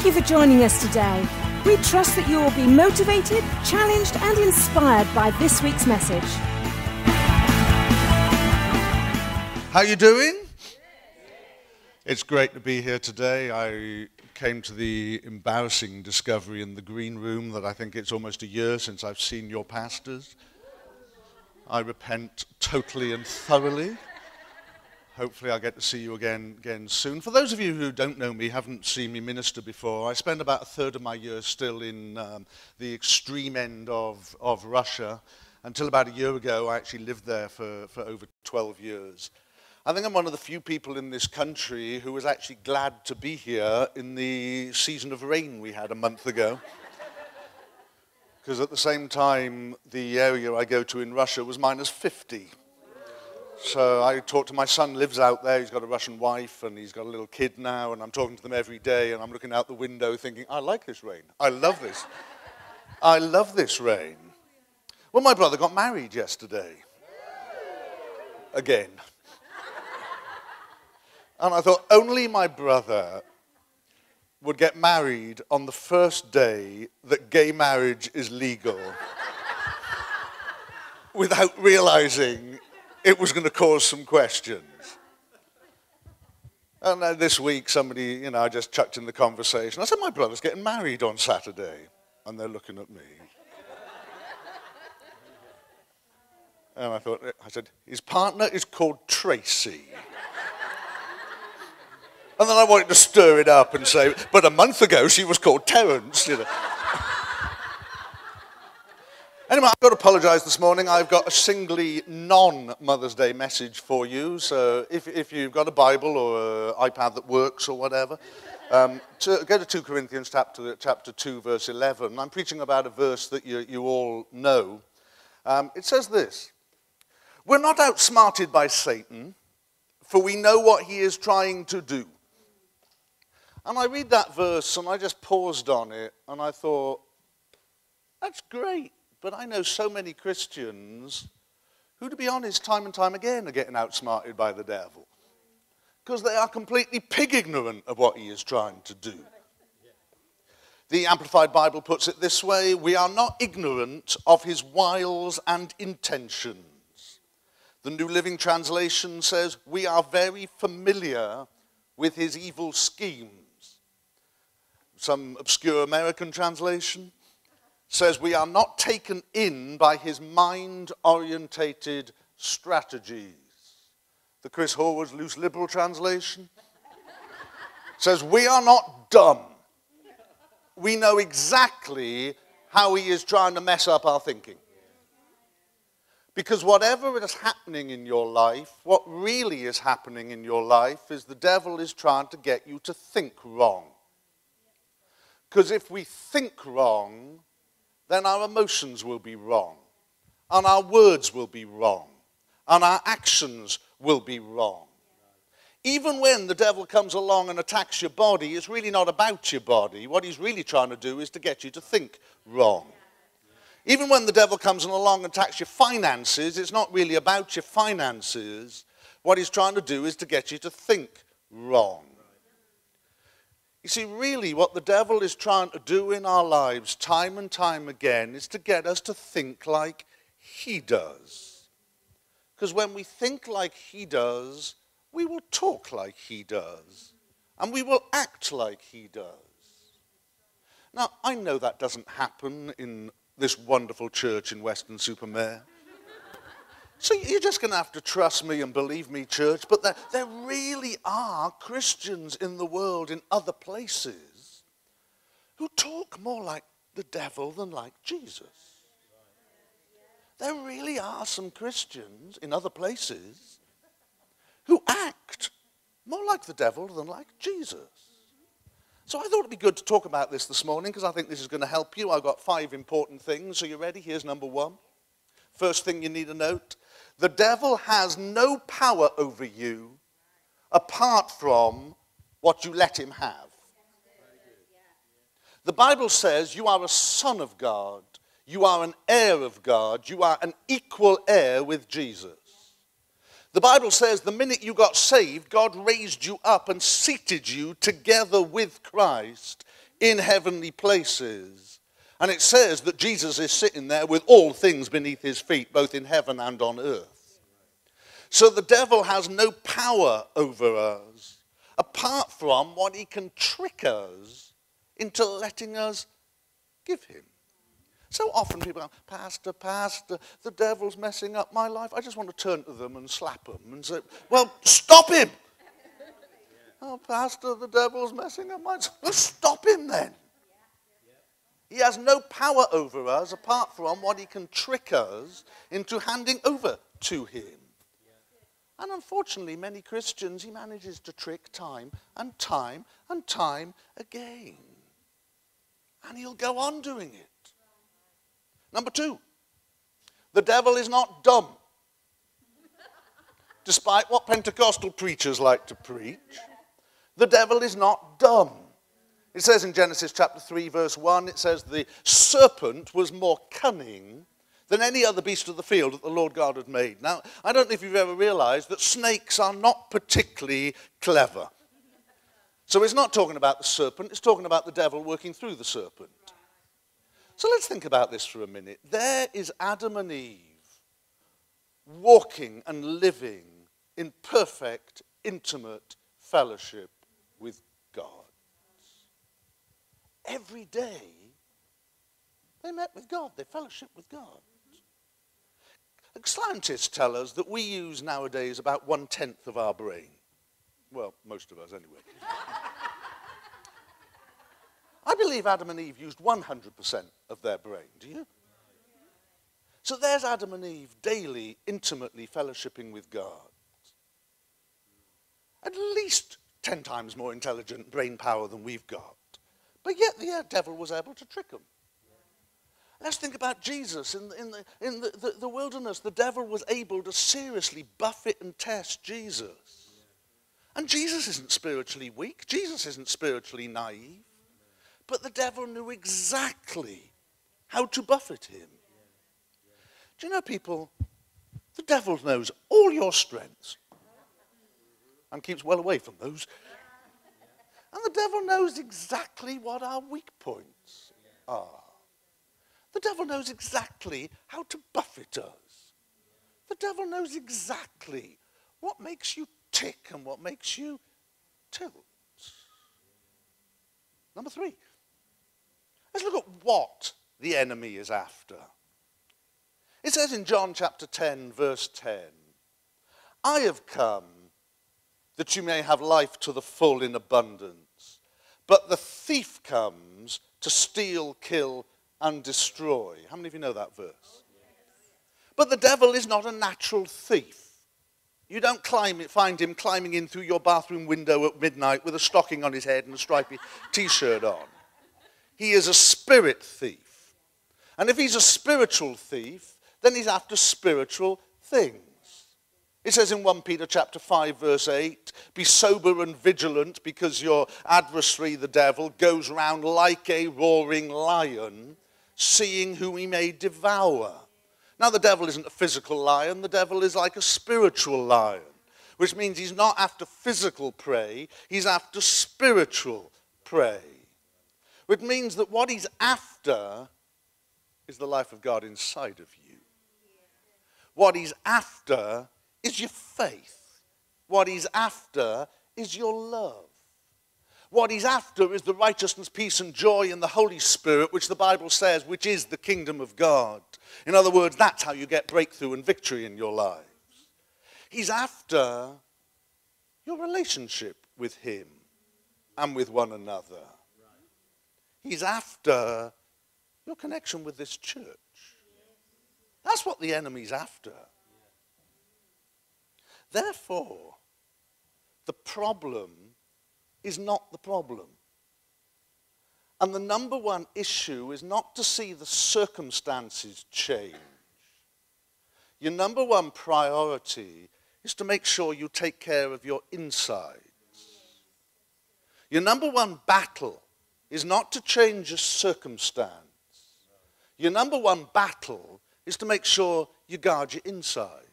Thank you for joining us today. We trust that you will be motivated, challenged, and inspired by this week's message. How are you doing? It's great to be here today. I came to the embarrassing discovery in the green room that I think it's almost a year since I've seen your pastors. I repent totally and thoroughly. Hopefully, I'll get to see you again, again soon. For those of you who don't know me, haven't seen me minister before, I spend about a third of my years still in um, the extreme end of, of Russia. Until about a year ago, I actually lived there for, for over 12 years. I think I'm one of the few people in this country who was actually glad to be here in the season of rain we had a month ago. Because at the same time, the area I go to in Russia was minus 50. So I talk to my son, lives out there. He's got a Russian wife and he's got a little kid now. And I'm talking to them every day. And I'm looking out the window thinking, I like this rain. I love this. I love this rain. Well, my brother got married yesterday. Again. And I thought, only my brother would get married on the first day that gay marriage is legal without realizing it was going to cause some questions. And this week, somebody, you know, I just chucked in the conversation. I said, My brother's getting married on Saturday. And they're looking at me. And I thought, I said, His partner is called Tracy. And then I wanted to stir it up and say, But a month ago, she was called Terence, you know. Anyway, I've got to apologize this morning. I've got a singly non Mother's Day message for you. So if, if you've got a Bible or an iPad that works or whatever, um, to, go to 2 Corinthians chapter, chapter 2, verse 11. I'm preaching about a verse that you, you all know. Um, it says this We're not outsmarted by Satan, for we know what he is trying to do. And I read that verse and I just paused on it and I thought, that's great. But I know so many Christians who, to be honest, time and time again are getting outsmarted by the devil because they are completely pig ignorant of what he is trying to do. The Amplified Bible puts it this way We are not ignorant of his wiles and intentions. The New Living Translation says, We are very familiar with his evil schemes. Some obscure American translation, says we are not taken in by his mind orientated strategies. The Chris Horwood's loose liberal translation says we are not dumb. We know exactly how he is trying to mess up our thinking. Because whatever is happening in your life, what really is happening in your life is the devil is trying to get you to think wrong. Because if we think wrong, then our emotions will be wrong, and our words will be wrong, and our actions will be wrong. Even when the devil comes along and attacks your body, it's really not about your body. What he's really trying to do is to get you to think wrong. Even when the devil comes along and attacks your finances, it's not really about your finances. What he's trying to do is to get you to think wrong. You see, really, what the devil is trying to do in our lives, time and time again, is to get us to think like he does. Because when we think like he does, we will talk like he does. And we will act like he does. Now, I know that doesn't happen in this wonderful church in Weston-super-Mare. So you're just going to have to trust me and believe me, church. But there, there really are Christians in the world, in other places, who talk more like the devil than like Jesus. There really are some Christians in other places who act more like the devil than like Jesus. So I thought it'd be good to talk about this this morning because I think this is going to help you. I've got five important things. So you ready? Here's number one. First thing you need to note the devil has no power over you apart from what you let him have. The Bible says you are a son of God, you are an heir of God, you are an equal heir with Jesus. The Bible says the minute you got saved, God raised you up and seated you together with Christ in heavenly places. And it says that Jesus is sitting there with all things beneath his feet, both in heaven and on earth. So the devil has no power over us apart from what he can trick us into letting us give him. So often people go, Pastor, Pastor, the devil's messing up my life. I just want to turn to them and slap them and say, Well, stop him. oh, Pastor, the devil's messing up my life. Well, stop him then. He has no power over us apart from what he can trick us into handing over to him. And unfortunately, many Christians, he manages to trick time and time and time again. And he'll go on doing it. Number two, the devil is not dumb. Despite what Pentecostal preachers like to preach, the devil is not dumb. It says in Genesis chapter 3, verse 1, it says, The serpent was more cunning than any other beast of the field that the Lord God had made. Now, I don't know if you've ever realized that snakes are not particularly clever. So it's not talking about the serpent, it's talking about the devil working through the serpent. So let's think about this for a minute. There is Adam and Eve walking and living in perfect, intimate fellowship with God. Every day, they met with God, they fellowship with God. Scientists tell us that we use nowadays about one tenth of our brain. Well, most of us anyway. I believe Adam and Eve used 100% of their brain. Do you? So there's Adam and Eve daily, intimately fellowshipping with God. At least 10 times more intelligent brain power than we've got. But yet the devil was able to trick him. Let's think about Jesus in, in, the, in the, the, the wilderness. The devil was able to seriously buffet and test Jesus. And Jesus isn't spiritually weak. Jesus isn't spiritually naive. But the devil knew exactly how to buffet him. Do you know, people, the devil knows all your strengths and keeps well away from those. And the devil knows exactly what our weak points are. The devil knows exactly how to buffet us. The devil knows exactly what makes you tick and what makes you tilt. Number three, Let's look at what the enemy is after. It says in John chapter 10, verse 10, I have come that you may have life to the full in abundance. But the thief comes to steal, kill, and destroy. How many of you know that verse? But the devil is not a natural thief. You don't climb find him climbing in through your bathroom window at midnight with a stocking on his head and a stripy t shirt on. He is a spirit thief. And if he's a spiritual thief, then he's after spiritual things. It says in 1 Peter chapter 5 verse 8, be sober and vigilant because your adversary the devil goes round like a roaring lion, seeing who he may devour. Now the devil isn't a physical lion, the devil is like a spiritual lion, which means he's not after physical prey, he's after spiritual prey. Which means that what he's after is the life of God inside of you. What he's after is your faith. What he's after is your love. What he's after is the righteousness, peace, and joy in the Holy Spirit, which the Bible says, which is the kingdom of God. In other words, that's how you get breakthrough and victory in your lives. He's after your relationship with him and with one another. He's after your connection with this church. That's what the enemy's after. Therefore, the problem is not the problem. And the number one issue is not to see the circumstances change. Your number one priority is to make sure you take care of your insides. Your number one battle is not to change a circumstance. Your number one battle is to make sure you guard your insides.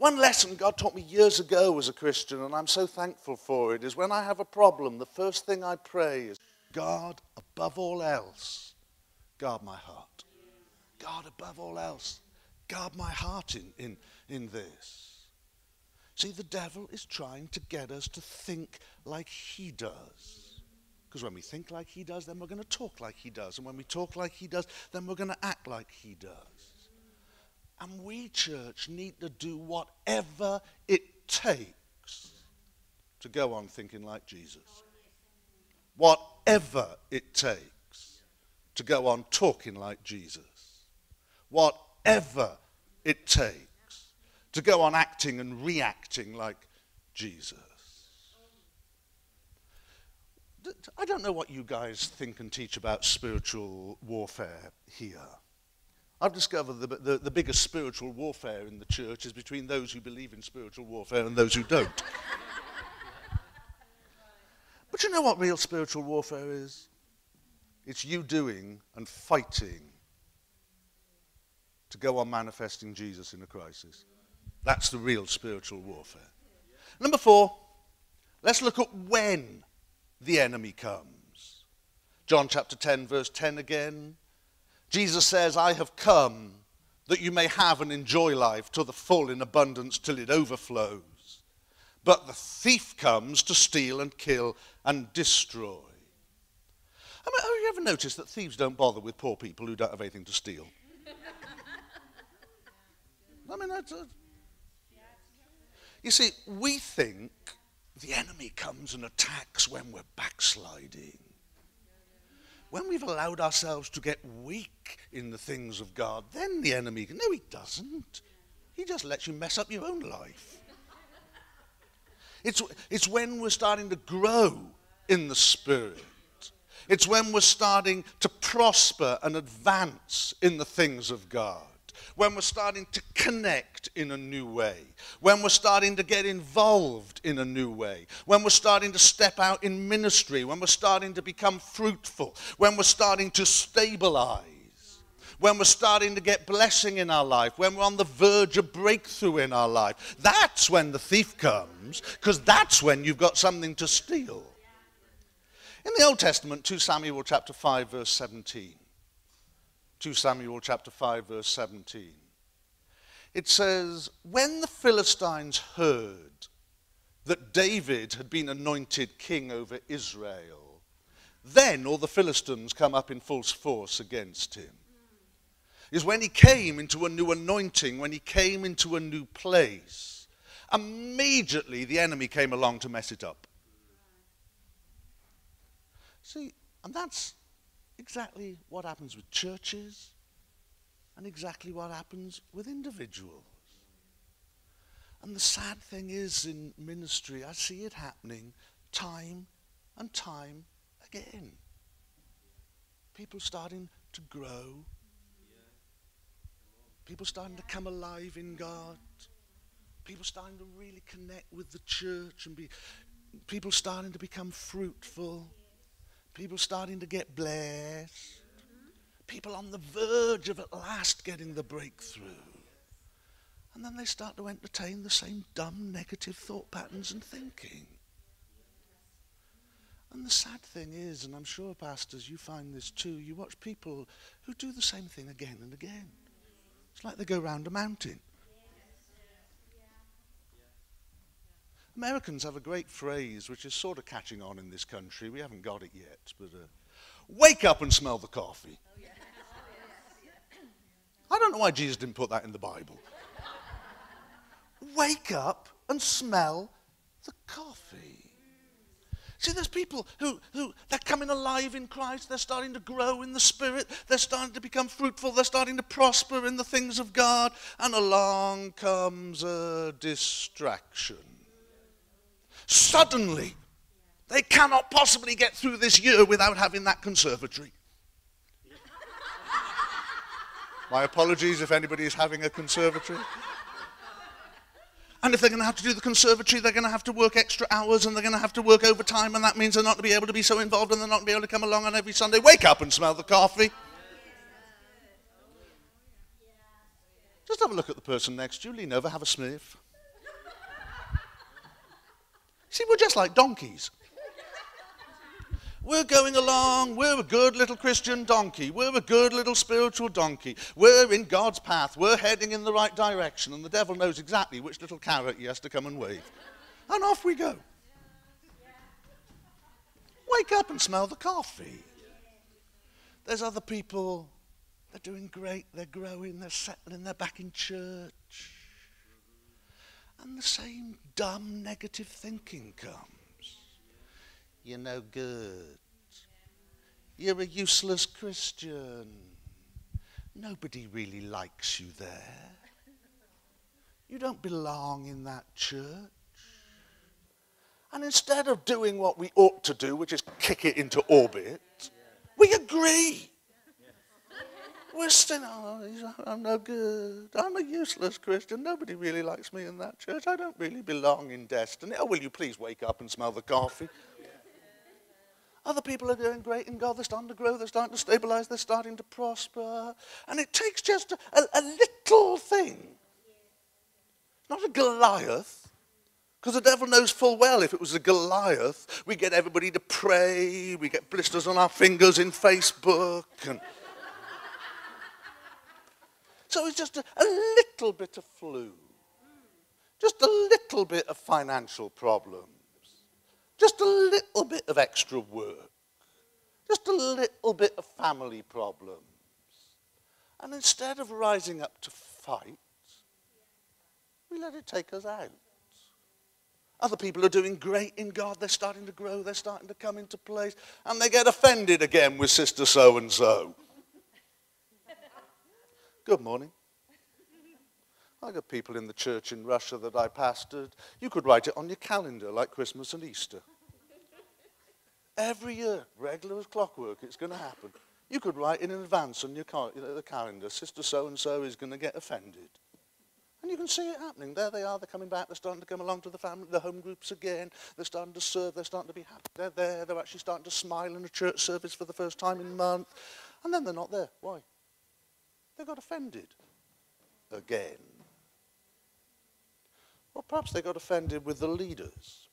One lesson God taught me years ago as a Christian, and I'm so thankful for it, is when I have a problem, the first thing I pray is, God, above all else, guard my heart. God, above all else, guard my heart in, in, in this. See, the devil is trying to get us to think like he does. Because when we think like he does, then we're going to talk like he does. And when we talk like he does, then we're going to act like he does. And we, church, need to do whatever it takes to go on thinking like Jesus. Whatever it takes to go on talking like Jesus. Whatever it takes to go on acting and reacting like Jesus. I don't know what you guys think and teach about spiritual warfare here. I've discovered the, the, the, biggest spiritual warfare in the church is between those who believe in spiritual warfare and those who don't. but you know what real spiritual warfare is? It's you doing and fighting to go on manifesting Jesus in a crisis. That's the real spiritual warfare. Number four, let's look at when the enemy comes. John chapter 10, verse 10 again. Jesus says, I have come that you may have and enjoy life to the full in abundance till it overflows. But the thief comes to steal and kill and destroy. I mean, have you ever noticed that thieves don't bother with poor people who don't have anything to steal? I mean, that's. A... You see, we think the enemy comes and attacks when we're backsliding when we've allowed ourselves to get weak in the things of God, then the enemy, no, he doesn't. He just lets you mess up your own life. It's, it's when we're starting to grow in the Spirit. It's when we're starting to prosper and advance in the things of God when we're starting to connect in a new way, when we're starting to get involved in a new way, when we're starting to step out in ministry, when we're starting to become fruitful, when we're starting to stabilize, when we're starting to get blessing in our life, when we're on the verge of breakthrough in our life. That's when the thief comes, because that's when you've got something to steal. In the Old Testament, 2 Samuel chapter 5, verse 17. 2 Samuel chapter 5 verse 17. It says, When the Philistines heard that David had been anointed king over Israel, then all the Philistines come up in full force against him. Is when he came into a new anointing, when he came into a new place, immediately the enemy came along to mess it up. See, and that's exactly what happens with churches and exactly what happens with individuals. And the sad thing is in ministry, I see it happening time and time again. People starting to grow. People starting to come alive in God. People starting to really connect with the church and be people starting to become fruitful. People starting to get blessed. People on the verge of at last getting the breakthrough. And then they start to entertain the same dumb negative thought patterns and thinking. And the sad thing is, and I'm sure, pastors, you find this too, you watch people who do the same thing again and again. It's like they go round a mountain. Americans have a great phrase which is sort of catching on in this country. We haven't got it yet, but uh, wake up and smell the coffee. I don't know why Jesus didn't put that in the Bible. wake up and smell the coffee. See, there's people who, who they're coming alive in Christ. They're starting to grow in the Spirit. They're starting to become fruitful. They're starting to prosper in the things of God. And along comes a distraction suddenly they cannot possibly get through this year without having that conservatory. My apologies if anybody is having a conservatory. And if they're going to have to do the conservatory, they're going to have to work extra hours and they're going to have to work overtime, and that means they're not going to be able to be so involved and they're not going to be able to come along on every Sunday. Wake up and smell the coffee. Just have a look at the person next to you. Lean over, have a sniff. See, we're just like donkeys. We're going along. We're a good little Christian donkey. We're a good little spiritual donkey. We're in God's path. We're heading in the right direction. And the devil knows exactly which little carrot he has to come and wave. And off we go. Wake up and smell the coffee. There's other people. They're doing great. They're growing. They're settling. They're back in church. And the same dumb negative thinking comes. You're no good. You're a useless Christian. Nobody really likes you there. You don't belong in that church. And instead of doing what we ought to do, which is kick it into orbit, we agree. Oh, I'm no good. I'm a useless Christian. Nobody really likes me in that church. I don't really belong in destiny. Oh, will you please wake up and smell the coffee? Other people are doing great in God. They're starting to grow. They're starting to stabilize. They're starting to prosper. And it takes just a, a, a little thing. Not a Goliath. Because the devil knows full well if it was a Goliath, we get everybody to pray, we get blisters on our fingers in Facebook. And so it's just a, a little bit of flu, just a little bit of financial problems, just a little bit of extra work, just a little bit of family problems. And instead of rising up to fight, we let it take us out. Other people are doing great in God. They're starting to grow. They're starting to come into place. And they get offended again with Sister So and so. Good morning. I got people in the church in Russia that I pastored. You could write it on your calendar like Christmas and Easter. Every year, regular as clockwork, it's going to happen. You could write in advance on your cal- the calendar, Sister so and so is going to get offended. And you can see it happening. There they are, they're coming back, they're starting to come along to the family, the home groups again. They're starting to serve, they're starting to be happy. They're there, they're actually starting to smile in a church service for the first time in a month. And then they're not there. Why? They got offended again. Or perhaps they got offended with the leaders.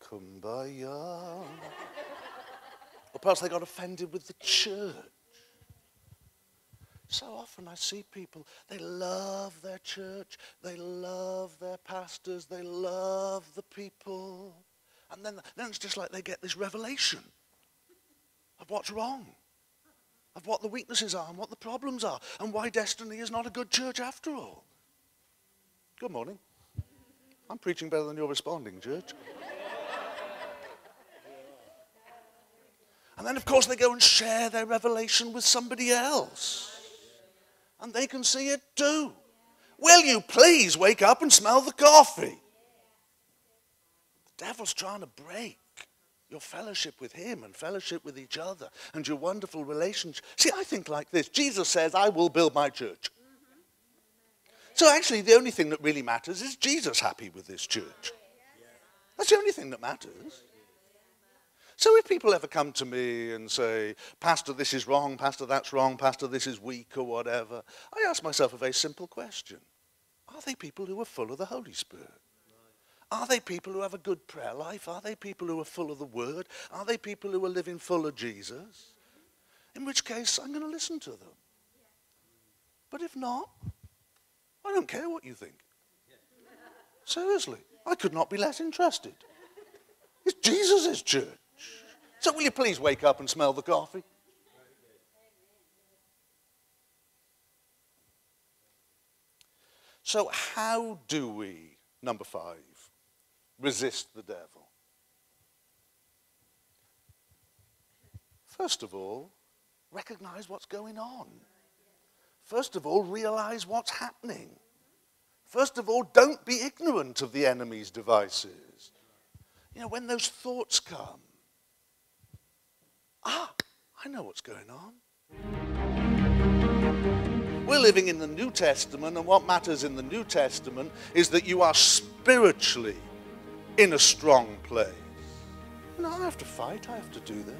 Kumbaya. or perhaps they got offended with the church. So often I see people, they love their church, they love their pastors, they love the people. And then, then it's just like they get this revelation of what's wrong, of what the weaknesses are and what the problems are, and why Destiny is not a good church after all. Good morning. I'm preaching better than you're responding, church. And then, of course, they go and share their revelation with somebody else. And they can see it too. Will you please wake up and smell the coffee? Devil's trying to break your fellowship with him and fellowship with each other and your wonderful relationship. See, I think like this Jesus says, I will build my church. So actually, the only thing that really matters is Jesus happy with this church. That's the only thing that matters. So if people ever come to me and say, Pastor, this is wrong, Pastor, that's wrong, Pastor, this is weak, or whatever, I ask myself a very simple question. Are they people who are full of the Holy Spirit? Are they people who have a good prayer life? Are they people who are full of the Word? Are they people who are living full of Jesus? In which case, I'm going to listen to them. But if not, I don't care what you think. Seriously, I could not be less interested. It's Jesus' church. So will you please wake up and smell the coffee? So, how do we, number five, resist the devil? First of all, recognize what's going on. First of all, realize what's happening. First of all, don't be ignorant of the enemy's devices. You know, when those thoughts come, ah, I know what's going on. We're living in the New Testament, and what matters in the New Testament is that you are spiritually in a strong place. No, I have to fight, I have to do this.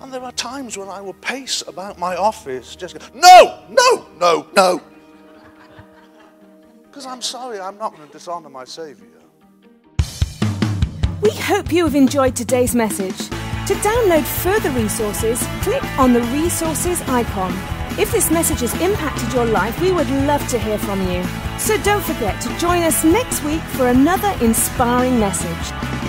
And there are times when I will pace about my office, just go, no, no, no, no. Because I'm sorry, I'm not going to dishonor my Savior. We hope you have enjoyed today's message. To download further resources, click on the resources icon. If this message has impacted your life, we would love to hear from you. So don't forget to join us next week for another inspiring message.